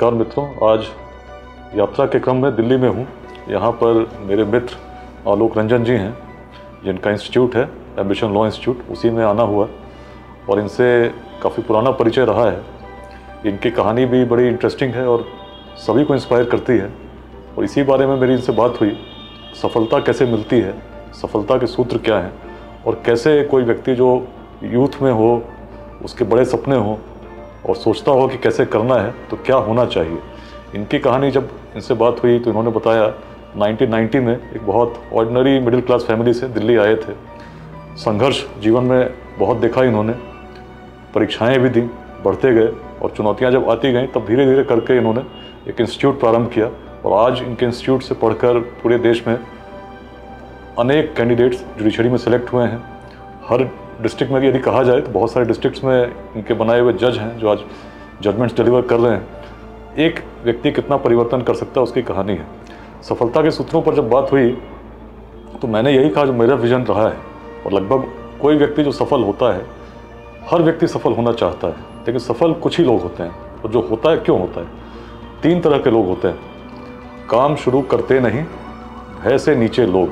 नमस्कार मित्रों, आज यात्रा के क्रम में दिल्ली में हूँ। यहाँ पर मेरे मित्र आलोक रंजन जी हैं, जिनका इंस्टीट्यूट है एम्बिशन लॉ इंस्टीट्यूट उसी में आना हुआ और इनसे काफ़ी पुराना परिचय रहा है। इनकी कहानी भी बड़ी इंटरेस्टिंग है और सभी को इंस्पायर करती है। और इसी बारे में मेरी इनसे बात हुई, सफलता कैसे मिलती है, सफलता के सूत्र क्या हैं, और कैसे कोई व्यक्ति जो यूथ में हो, उसके बड़े सपने हों और सोचता हो कि कैसे करना है तो क्या होना चाहिए? इनकी कहानी जब इनसे बात हुई तो इन्होंने बताया 1990 में एक बहुत ऑर्डनरी मिडिल क्लास फैमिली से दिल्ली आए थे। संघर्ष जीवन में बहुत देखा इन्होंने। परीक्षाएँ भी दी, बढ़ते गए और चुनौतियाँ जब आती गईं, तब धीरे धीरे करके इन्होंने एक इंस्टीट्यूट प्रारंभ किया। और आज इनके इंस्टीट्यूट से पढ़कर पूरे देश में अनेक कैंडिडेट्स जुडिशरी में सेलेक्ट हुए हैं। हर डिस्ट्रिक्ट में भी यदि कहा जाए तो बहुत सारे डिस्ट्रिक्ट्स में इनके बनाए हुए जज हैं जो आज जजमेंट्स डिलीवर कर रहे हैं। एक व्यक्ति कितना परिवर्तन कर सकता है उसकी कहानी है। सफलता के सूत्रों पर जब बात हुई तो मैंने यही कहा, जो मेरा विजन रहा है, और लगभग कोई व्यक्ति जो सफल होता है, हर व्यक्ति सफल होना चाहता है। लेकिन सफल कुछ ही लोग होते हैं, और जो होता है, क्यों होता है? तीन तरह के लोग होते हैं। काम शुरू करते नहीं भय से नीचे लोग।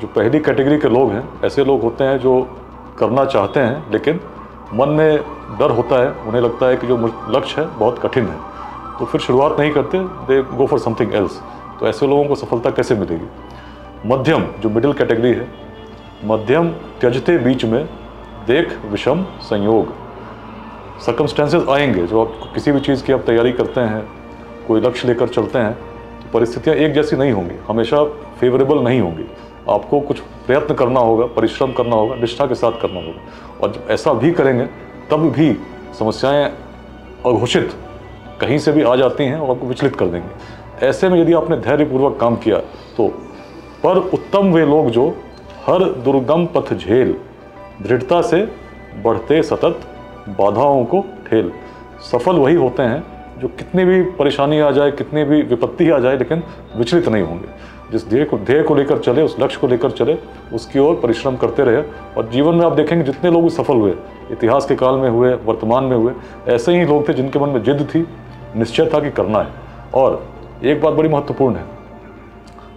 जो पहली कैटेगरी के लोग हैं, ऐसे लोग होते हैं जो करना चाहते हैं, लेकिन मन में डर होता है, उन्हें लगता है कि जो लक्ष्य है, बहुत कठिन है। तो फिर शुरुआत नहीं करते they go for something else तो ऐसे लोगों को सफलता कैसे मिलेगी? मध्यम, जो मिडिल कैटेगरी है, मध्यम त्यजते बीच में देख, विषम, संयोग। सर्कमस्टेंसेज आएँगे, जो आप किसी भी चीज़ की आप तैयारी करते हैं, कोई लक्ष्य लेकर चलते हैं तो परिस्थितियाँ एक जैसी नहीं होंगी, हमेशा फेवरेबल नहीं होंगी। आपको कुछ प्रयत्न करना होगा, परिश्रम करना होगा, निष्ठा के साथ करना होगा। और जब ऐसा भी करेंगे, तब भी समस्याएँ अघोषित कहीं से भी आ जाती हैं और आपको विचलित कर देंगे। ऐसे में यदि आपने धैर्यपूर्वक काम किया तो पर उत्तम वे लोग जो हर दुर्गम पथ झेल, दृढ़ता से बढ़ते सतत बाधाओं को ठेल, सफल वही होते हैं जो कितनी भी परेशानी आ जाए, कितनी भी विपत्ति आ जाए, लेकिन विचलित नहीं होंगे। जिस ध्येय को ध्येय को लेकर चले, उस लक्ष्य को लेकर चले, उसकी ओर परिश्रम करते रहे। और जीवन में आप देखेंगे जितने लोग सफल हुए, इतिहास के काल में हुए, वर्तमान में हुए, ऐसे ही लोग थे जिनके मन में जिद थी, निश्चय था कि करना है। और एक बात बड़ी महत्वपूर्ण है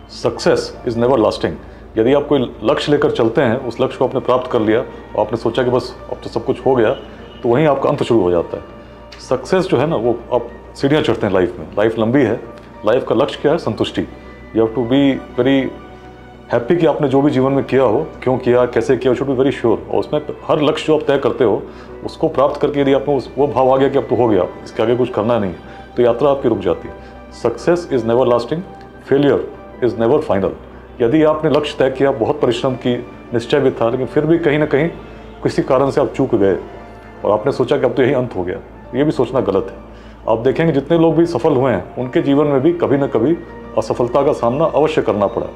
सक्सेस इज़ नेवर लास्टिंग यदि आप कोई लक्ष्य लेकर चलते हैं, उस लक्ष्य को आपने प्राप्त कर लिया, और आपने सोचा कि बस अब तो सब कुछ हो गया तो वहीं आपका अंत शुरू हो जाता है। सक्सेस जो है ना, वो आप सीढ़ियाँ चढ़ते हैं लाइफ में। लाइफ लंबी है। लाइफ का लक्ष्य क्या है? संतुष्टि। You have to be very happy कि आपने जो भी जीवन में किया हो, क्यों किया, कैसे किया शुड बी वेरी श्योर और उसमें हर लक्ष्य जो आप तय करते हो, उसको प्राप्त करके यदि आपको वो भाव आ गया कि अब तो हो गया, इसके आगे कुछ करना नहीं तो यात्रा आपकी रुक जाती है। Success is never lasting failure is never final यदि आपने लक्ष्य तय किया, बहुत परिश्रम की, निश्चय भी था, लेकिन फिर भी कहीं ना कहीं किसी कारण से आप चूक गए, और आपने सोचा कि अब तो यही अंत हो गया, ये भी सोचना गलत है। आप देखेंगे जितने लोग भी सफल हुए हैं, उनके जीवन में भी कभी ना कभी असफलता का सामना अवश्य करना पड़ा।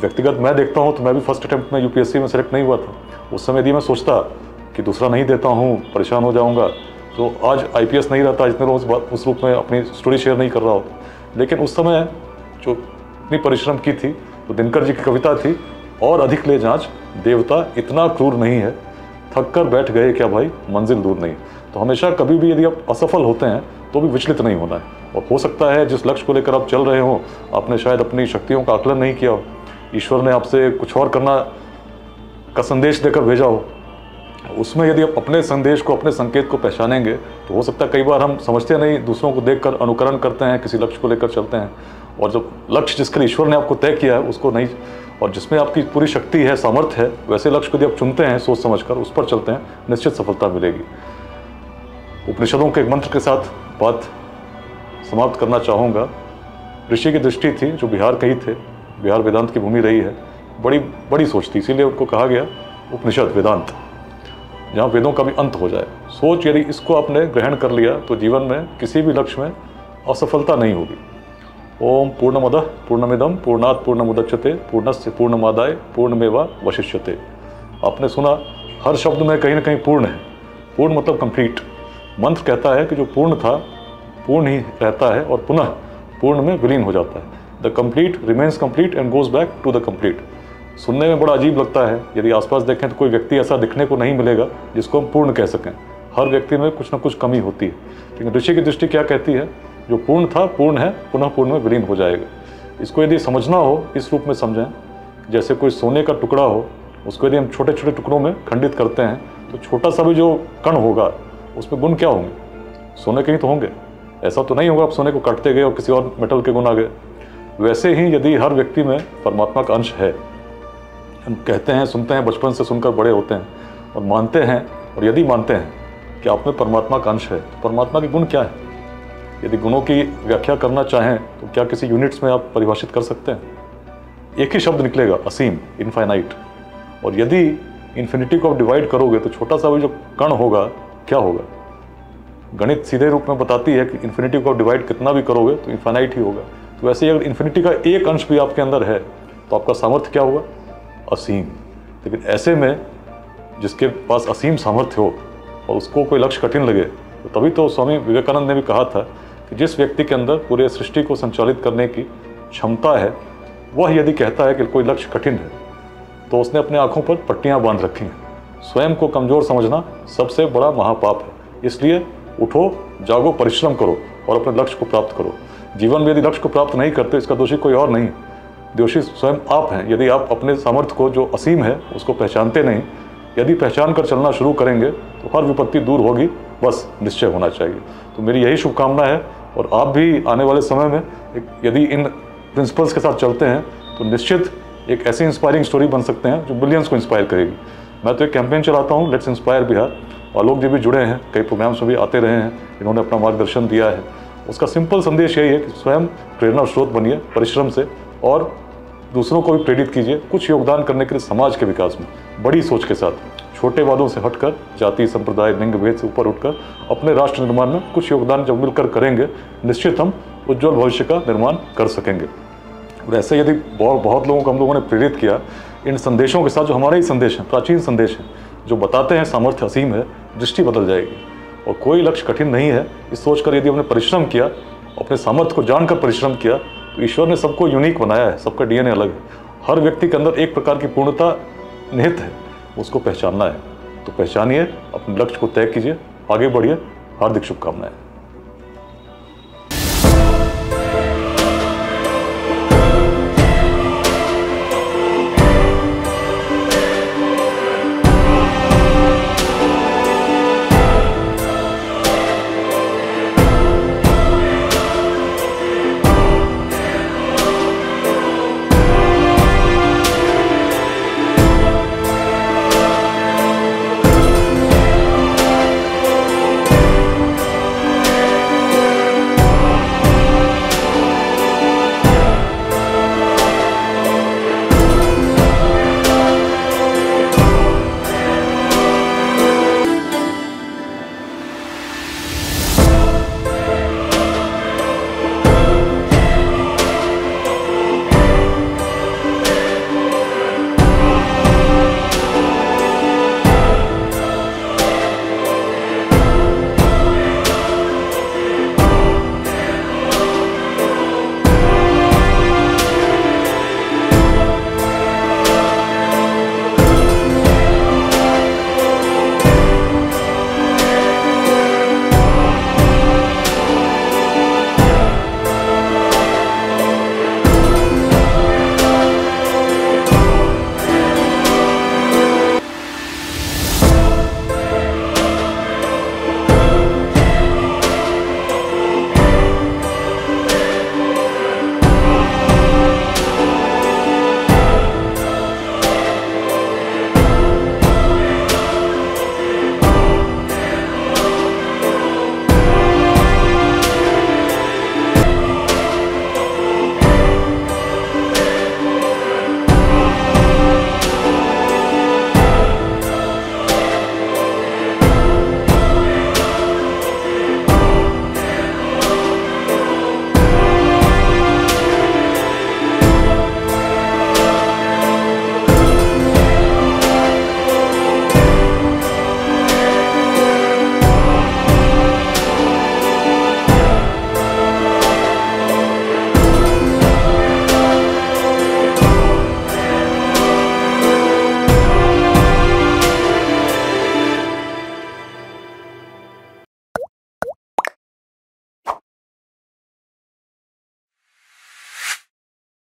व्यक्तिगत मैं देखता हूँ तो मैं भी फ़र्स्ट अटैम्प्ट में यूपीएससी में सेलेक्ट नहीं हुआ था। उस समय यदि मैं सोचता कि दूसरा नहीं देता हूँ, परेशान हो जाऊँगा तो आज आईपीएस नहीं रहता, जितने लोग उस रूप में अपनी स्टोरी शेयर नहीं कर रहा होता लेकिन उस समय जो इतनी परिश्रम की थी तो दिनकर जी की कविता थी, और अधिक ले जाँच, देवता इतना क्रूर नहीं है। थक कर बैठ गए क्या भाई? मंजिल दूर नहीं। तो हमेशा कभी भी यदि आप असफल होते हैं तो भी विचलित नहीं होना है। और हो सकता है जिस लक्ष्य को लेकर आप चल रहे हो, आपने शायद अपनी शक्तियों का आकलन नहीं किया हो। ईश्वर ने आपसे कुछ और करना का संदेश देकर भेजा हो। उसमें यदि आप अपने संदेश को, अपने संकेत को पहचानेंगे तो हो सकता है कई बार हम समझते नहीं, दूसरों को देखकर अनुकरण करते हैं, किसी लक्ष्य को लेकर चलते हैं। और जब लक्ष्य जिसके लिए ईश्वर ने आपको तय किया है, उसको नहीं, और जिसमें आपकी पूरी शक्ति है, सामर्थ्य है, वैसे लक्ष्य को यदि आप चुनते हैं, सोच समझकर उस पर चलते हैं, निश्चित सफलता मिलेगी। उपनिषदों के एक मंत्र के साथ बात समाप्त करना चाहूँगा। ऋषि की दृष्टि थी, जो बिहार के ही थे, बिहार वेदांत की भूमि रही है, बड़ी बड़ी सोच थी, इसीलिए उनको कहा गया उपनिषद वेदांत। जहाँ वेदों का भी अंत हो जाए। सोच यदि इसको आपने ग्रहण कर लिया तो जीवन में किसी भी लक्ष्य में असफलता नहीं होगी। ओम पूर्णमद पूर्णमिदम पूर्णात पूर्णमुदच्यते पूर्णस्य पूर्णमादाय पूर्णमेवा वशिष्यते। आपने सुना, हर शब्द में कहीं ना कहीं पूर्ण है। पूर्ण मतलब कंप्लीट मंत्र कहता है कि जो पूर्ण था, पूर्ण ही रहता है और पुनः पूर्ण में विलीन हो जाता है। The complete remains complete and goes back to the complete सुनने में बड़ा अजीब लगता है। यदि आसपास देखें तो कोई व्यक्ति ऐसा दिखने को नहीं मिलेगा जिसको हम पूर्ण कह सकें। हर व्यक्ति में कुछ ना कुछ कमी होती है। लेकिन ऋषि की दृष्टि क्या कहती है? जो पूर्ण था, पूर्ण है, पुनः पूर्ण में विलीन हो जाएगा। इसको यदि समझना हो, इस रूप में समझें। जैसे कोई सोने का टुकड़ा हो, उसको यदि हम छोटे छोटे टुकड़ों में खंडित करते हैं तो छोटा सा भी जो कण होगा उसमें गुण क्या होंगे? सोने के ही तो होंगे। ऐसा तो नहीं होगा आप सोने को काटते गए और किसी और मेटल के गुण आ गए। वैसे ही यदि हर व्यक्ति में परमात्मा का अंश है, हम कहते हैं, सुनते हैं, बचपन से सुनकर बड़े होते हैं और मानते हैं, और यदि मानते हैं कि आप में परमात्मा का अंश है तो परमात्मा के गुण क्या है? यदि गुणों की व्याख्या करना चाहें तो क्या किसी यूनिट्स में आप परिभाषित कर सकते हैं? एक ही शब्द निकलेगा, असीम इनफाइनाइट और यदि इन्फिनिटी को आप डिवाइड करोगे तो छोटा सा भी जो कण होगा क्या होगा? गणित सीधे रूप में बताती है कि इन्फिनिटी को डिवाइड कितना भी करोगे तो इन्फाइनाइट ही होगा। तो वैसे ही अगर इन्फिनिटी का एक अंश भी आपके अंदर है तो आपका सामर्थ्य क्या होगा? असीम। लेकिन ऐसे में जिसके पास असीम सामर्थ्य हो और उसको कोई लक्ष्य कठिन लगे तो तभी तो स्वामी विवेकानंद ने भी कहा था कि जिस व्यक्ति के अंदर पूरे सृष्टि को संचालित करने की क्षमता है, वह यदि कहता है कि कोई लक्ष्य कठिन है तो उसने अपने आँखों पर पट्टियाँ बाँध रखी हैं। स्वयं को कमज़ोर समझना सबसे बड़ा महापाप है। इसलिए उठो, जागो, परिश्रम करो और अपने लक्ष्य को प्राप्त करो। जीवन में यदि लक्ष्य को प्राप्त नहीं करते, इसका दोषी कोई और नहीं। दोषी स्वयं आप हैं। यदि आप अपने सामर्थ्य को जो असीम है, उसको पहचानते नहीं, यदि पहचान कर चलना शुरू करेंगे तो हर विपत्ति दूर होगी। बस निश्चय होना चाहिए। तो मेरी यही शुभकामना है और आप भी आने वाले समय में एक यदि इन प्रिंसिपल्स के साथ चलते हैं तो निश्चित एक ऐसी इंस्पायरिंग स्टोरी बन सकते हैं जो बिलियंस को इंस्पायर करेगी। मैं तो एक कैंपेन चलाता हूँ लेट्स इंस्पायर बिहार और लोग जो भी जुड़े हैं, कई प्रोग्राम्स में भी आते रहे हैं, इन्होंने अपना मार्गदर्शन दिया है। उसका सिंपल संदेश यही है कि स्वयं प्रेरणा स्रोत बनिए, परिश्रम से, और दूसरों को भी प्रेरित कीजिए, कुछ योगदान करने के लिए समाज के विकास में, बड़ी सोच के साथ। छोटे वादों से हटकर, जाति, संप्रदाय, लिंग, भेद से ऊपर उठकर, अपने राष्ट्र निर्माण में कुछ योगदान जब मिलकर करेंगे, निश्चित हम उज्जवल भविष्य का निर्माण कर सकेंगे। और ऐसे यदि बहुत बहुत लोगों को हम लोगों ने प्रेरित किया इन संदेशों के साथ जो हमारे ही संदेश हैं, प्राचीन संदेश हैं, जो बताते हैं सामर्थ्य असीम है, दृष्टि बदल जाएगी। और कोई लक्ष्य कठिन नहीं है। इस सोचकर यदि हमने परिश्रम किया, अपने सामर्थ्य को जानकर परिश्रम किया तो ईश्वर ने सबको यूनिक बनाया है, सबका डीएनए अलग है। हर व्यक्ति के अंदर एक प्रकार की पूर्णता निहित है, उसको पहचानना है। तो पहचानिए, अपने लक्ष्य को तय कीजिए, आगे बढ़िए, हार्दिक शुभकामनाएँ।